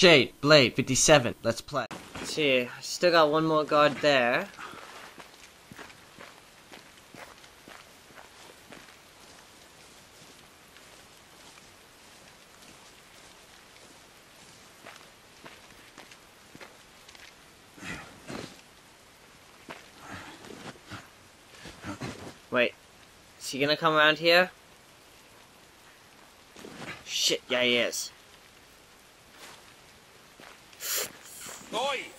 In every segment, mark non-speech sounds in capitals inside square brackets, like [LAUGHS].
Shade, Blade, 57. Let's play. Let's see, still got one more guard there. Wait, is he gonna come around here? Shit, yeah he is.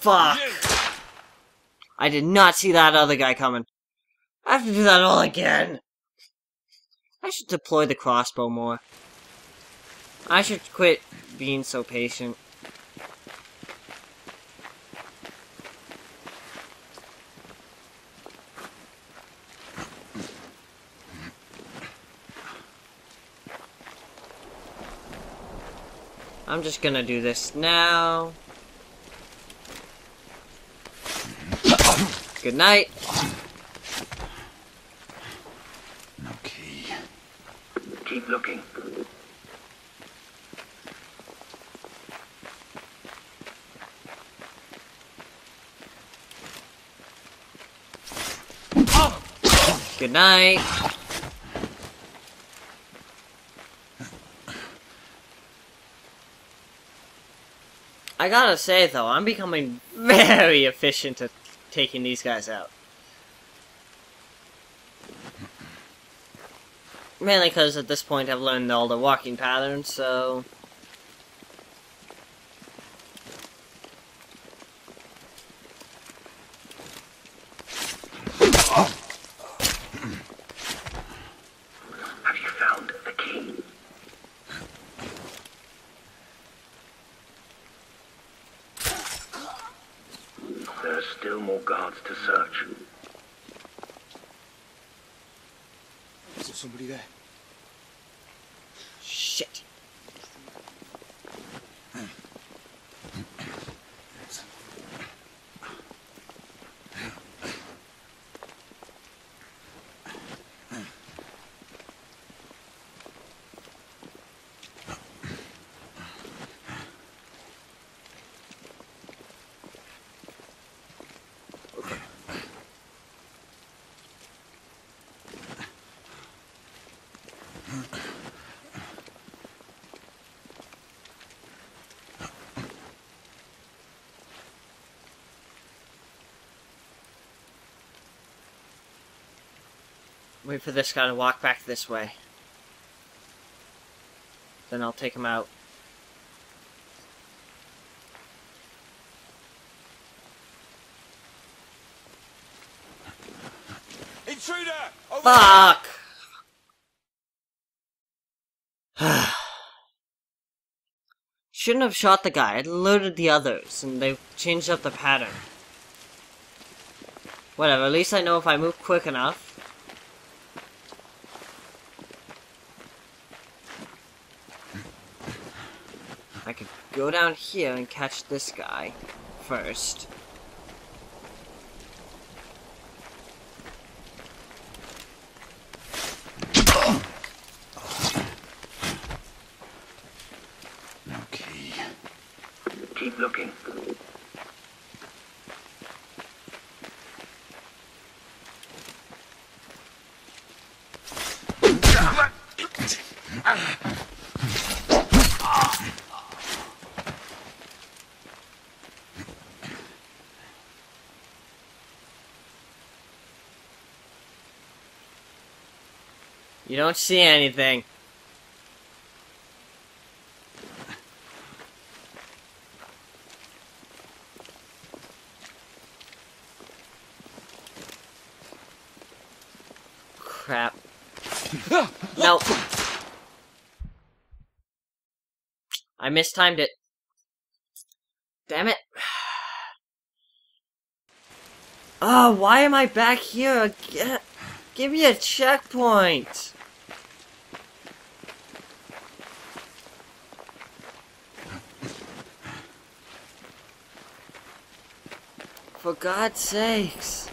Fuck! I did not see that other guy coming. I have to do that all again. I should deploy the crossbow more. I should quit being so patient. I'm just gonna do this now. Good night. No key. Keep looking. Good night. I gotta say though, I'm becoming [LAUGHS] very efficient at taking these guys out. Mainly because at this point I've learned all the walking patterns, so... Have you found the key? There are still more guards to search. Is there somebody there? Wait for this guy to walk back this way. Then I'll take him out. Intruder! Over Fuck! [SIGHS] Shouldn't have shot the guy. I loaded the others, and they changed up the pattern. Whatever, at least I know if I move quick enough. I could go down here and catch this guy first. No key. Keep looking. You don't see anything. Crap. [LAUGHS] no. I mistimed it. Damn it. Oh, why am I back here again? Give me a checkpoint. For God's sakes.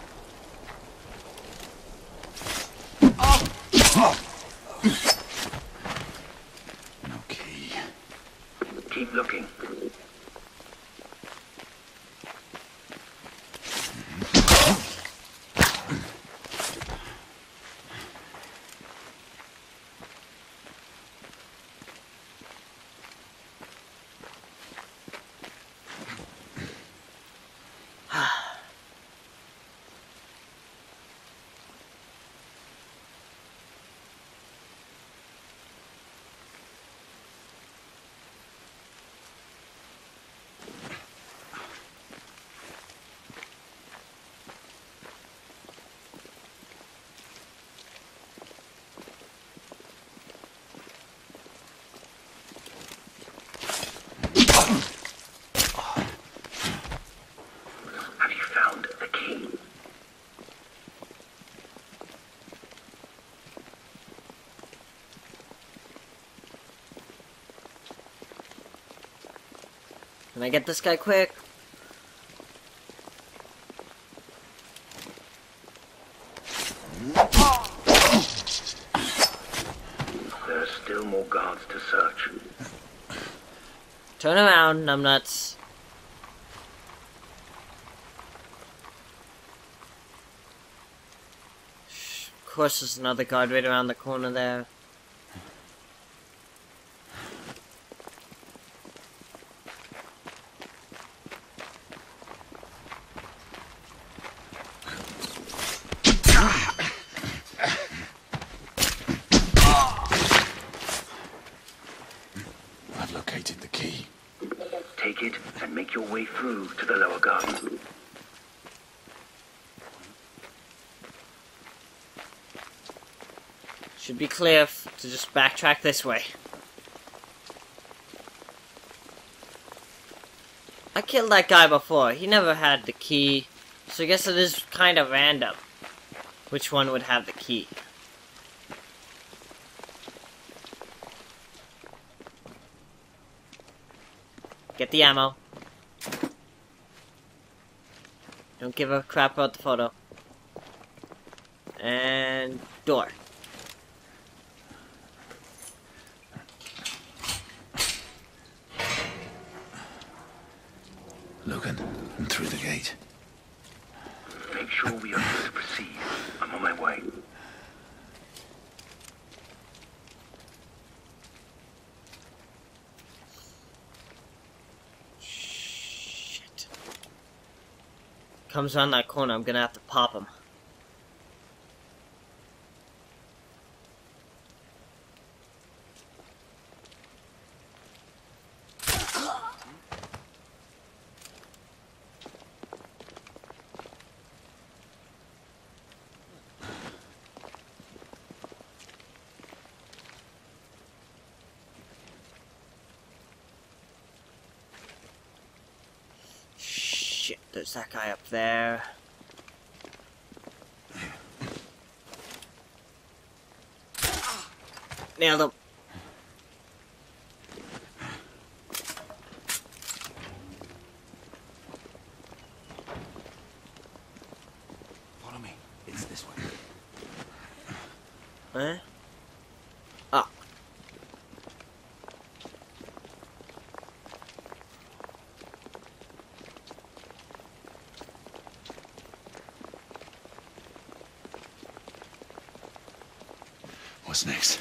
No Can I get this guy quick? There are still more guards to search. Turn around, numbnuts. Of course, there's another guard right around the corner there. I've located the key. Take it and make your way through to the lower garden. Should be clear to just backtrack this way. I killed that guy before. He never had the key. So I guess it is kind of random which one would have the key. Get the ammo. Don't give a crap about the photo. And door. Logan, and through the gate. Make sure we are able to proceed. I'm on my way. Shit. Comes around that corner, I'm gonna have to pop him. Shit, there's that guy up there. Nailed him. Follow me. It's this way. Huh? What's next?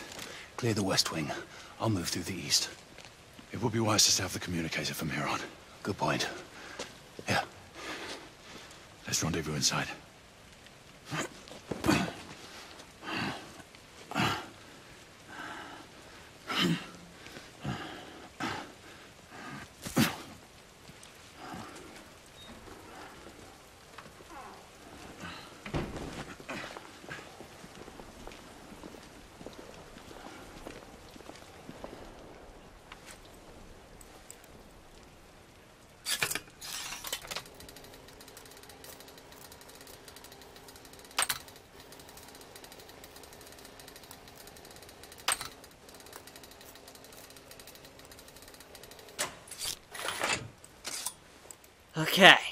Clear the west wing. I'll move through the east. It would be wise to have the communicator from here on. Good point. Yeah. Let's rendezvous inside. Okay.